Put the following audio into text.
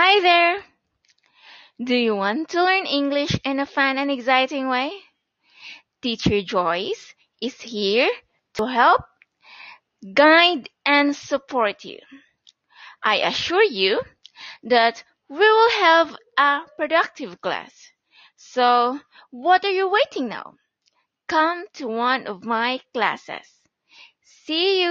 Hi there! Do you want to learn English in a fun and exciting way? Teacher Joyce is here to help, guide, and support you. I assure you that we will have a productive class. So, what are you waiting now? Come to one of my classes. See you!